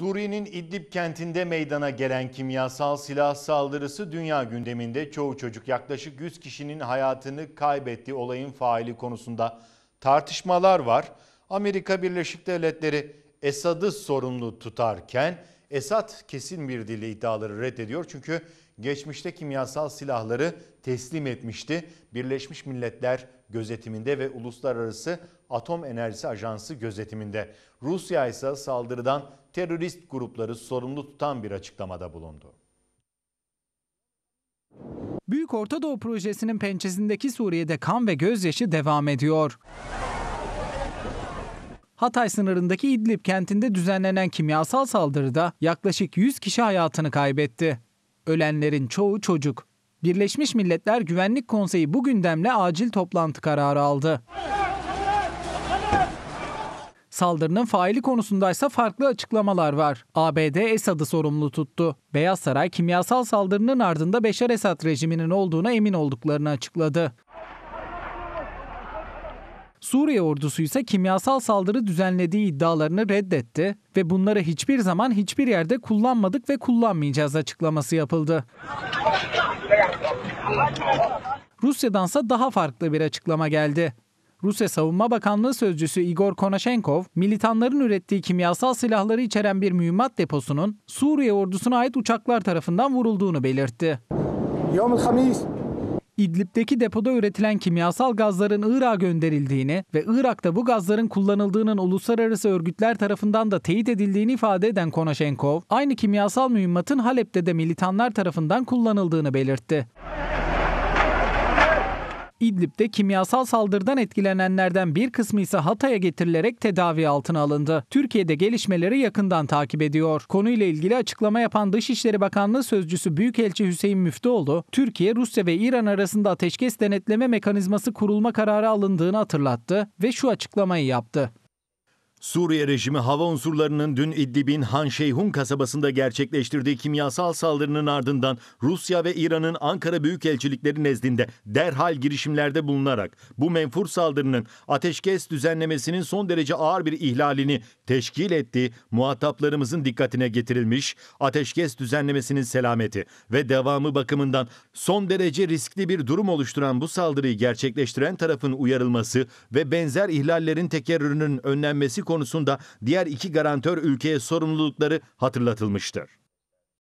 Suriye'nin İdlib kentinde meydana gelen kimyasal silah saldırısı dünya gündeminde çoğu çocuk yaklaşık 100 kişinin hayatını kaybettiği olayın faili konusunda tartışmalar var. Amerika Birleşik Devletleri Esad'ı sorumlu tutarken Esad kesin bir dille iddiaları reddediyor. Çünkü geçmişte kimyasal silahları teslim etmişti. Birleşmiş Milletler gözetiminde ve Uluslararası Atom Enerjisi Ajansı gözetiminde. Rusya ise saldırıdan terörist grupları sorumlu tutan bir açıklamada bulundu. Büyük Orta Doğu Projesi'nin pençesindeki Suriye'de kan ve gözyaşı devam ediyor. Hatay sınırındaki İdlib kentinde düzenlenen kimyasal saldırıda yaklaşık 100 kişi hayatını kaybetti. Ölenlerin çoğu çocuk. Birleşmiş Milletler Güvenlik Konseyi bu gündemle acil toplantı kararı aldı. Saldırının faili konusundaysa farklı açıklamalar var. ABD Esad'ı sorumlu tuttu. Beyaz Saray kimyasal saldırının ardında Beşar Esad rejiminin olduğuna emin olduklarını açıkladı. Suriye ordusu ise kimyasal saldırı düzenlediği iddialarını reddetti ve bunları hiçbir zaman hiçbir yerde kullanmadık ve kullanmayacağız açıklaması yapıldı. Rusya'dansa daha farklı bir açıklama geldi. Rusya Savunma Bakanlığı Sözcüsü Igor Konashenkov, militanların ürettiği kimyasal silahları içeren bir mühimmat deposunun Suriye ordusuna ait uçaklar tarafından vurulduğunu belirtti. İdlib'deki depoda üretilen kimyasal gazların Irak'a gönderildiğini ve Irak'ta bu gazların kullanıldığının uluslararası örgütler tarafından da teyit edildiğini ifade eden Konashenkov, aynı kimyasal mühimmatın Halep'te de militanlar tarafından kullanıldığını belirtti. İdlib'de kimyasal saldırıdan etkilenenlerden bir kısmı ise Hatay'a getirilerek tedavi altına alındı. Türkiye'de gelişmeleri yakından takip ediyor. Konuyla ilgili açıklama yapan Dışişleri Bakanlığı Sözcüsü Büyükelçi Hüseyin Müftüoğlu, Türkiye, Rusya ve İran arasında ateşkes denetleme mekanizması kurulma kararı alındığını hatırlattı ve şu açıklamayı yaptı. Suriye rejimi hava unsurlarının dün İdlib'in Han Şeyhun kasabasında gerçekleştirdiği kimyasal saldırının ardından Rusya ve İran'ın Ankara Büyükelçilikleri nezdinde derhal girişimlerde bulunarak bu menfur saldırının ateşkes düzenlemesinin son derece ağır bir ihlalini teşkil ettiği muhataplarımızın dikkatine getirilmiş, ateşkes düzenlemesinin selameti ve devamı bakımından son derece riskli bir durum oluşturan bu saldırıyı gerçekleştiren tarafın uyarılması ve benzer ihlallerin tekerrürünün önlenmesi konusunda diğer iki garantör ülkeye sorumlulukları hatırlatılmıştır.